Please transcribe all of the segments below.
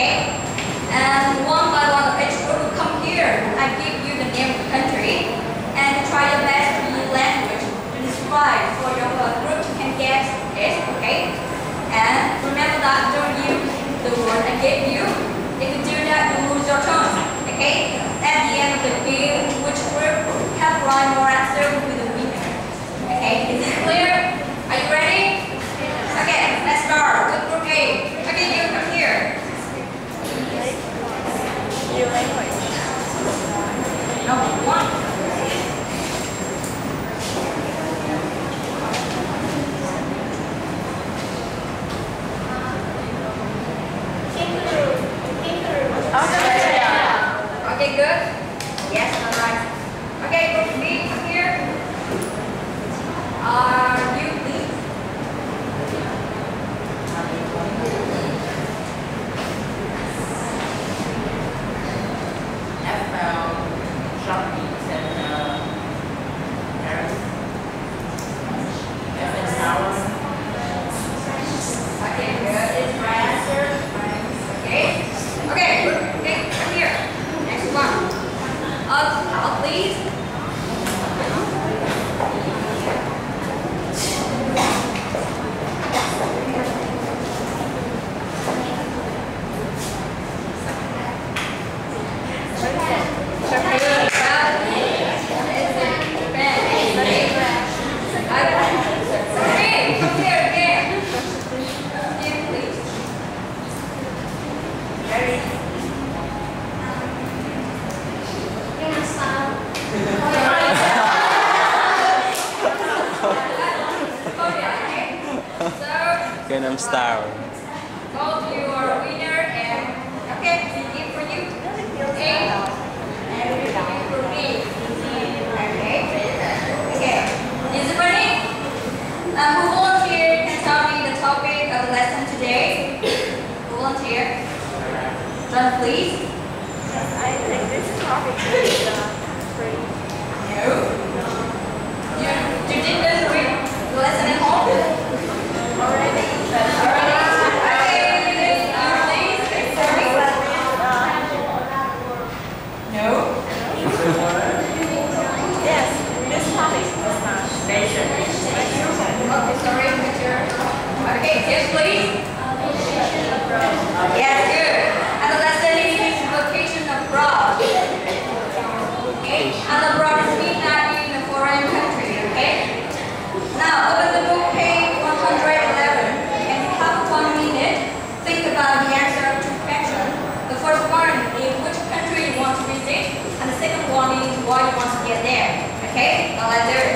okay? And one by one each group will come here. I give you the name of the country and try your best language to describe for your group can guess it, okay? And remember that don't use the word I gave you please. whether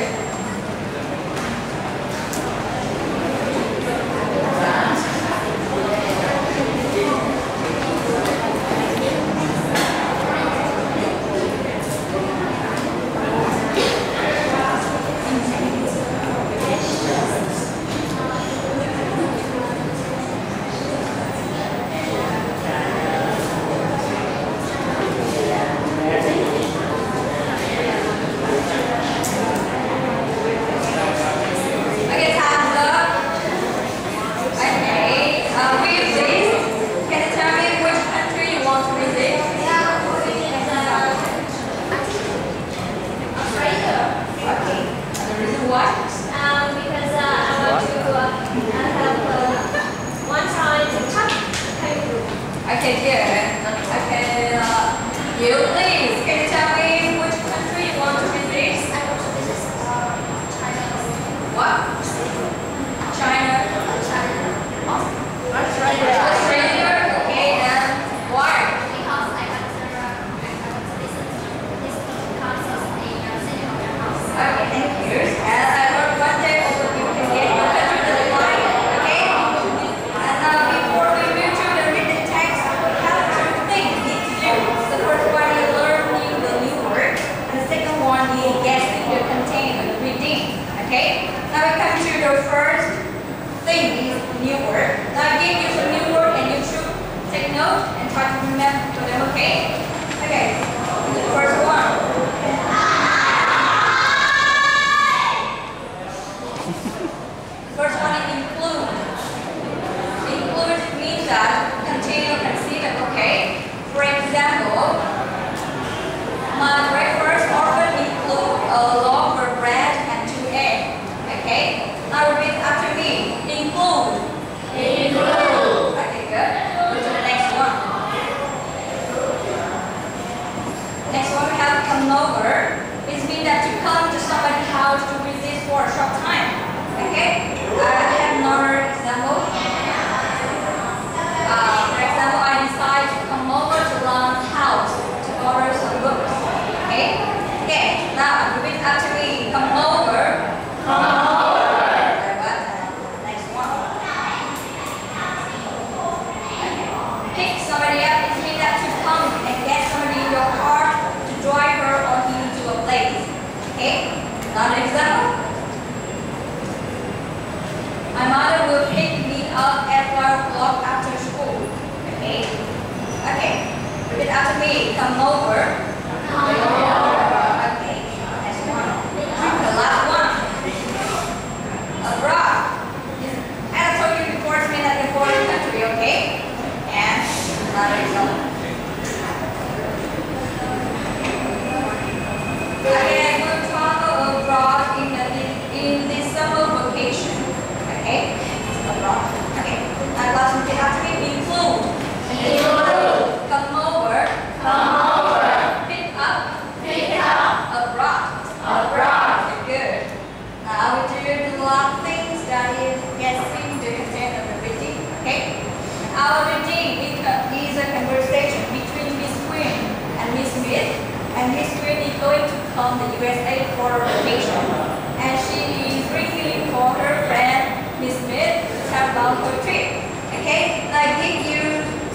and try to remember to them, okay? from the USA for vacation. And she is waiting for her friend, Miss Smith, to tell about her trip. Okay, and I give you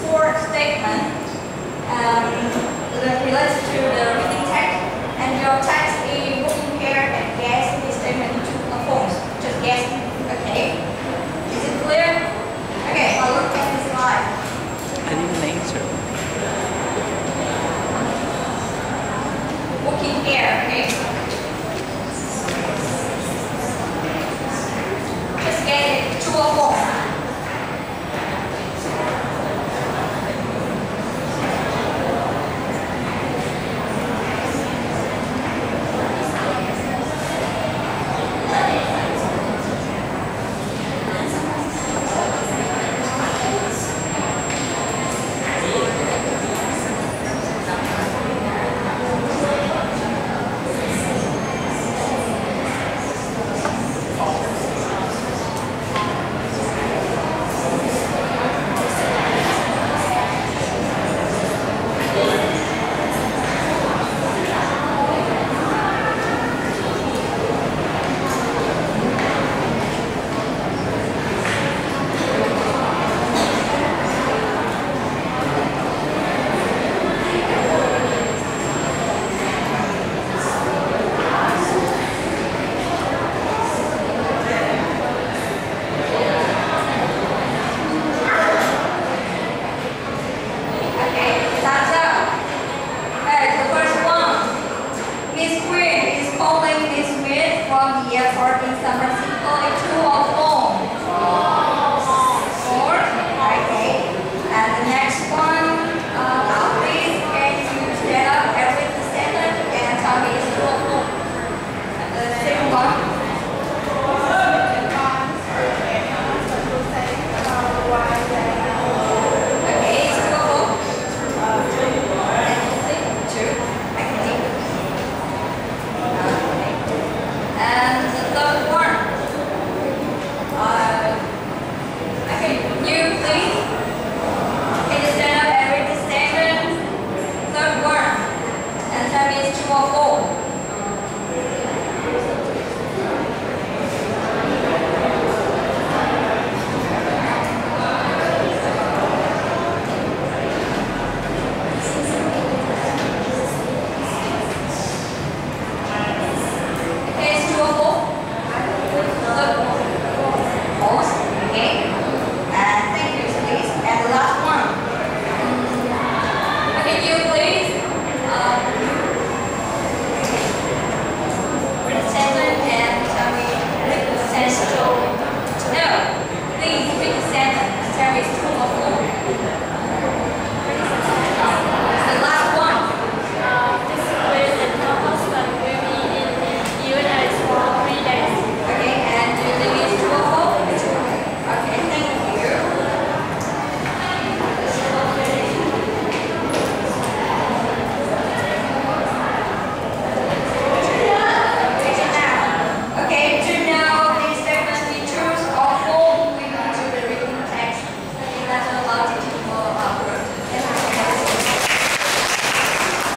four statements um, related to the reading text, and your text is working here and guess the statement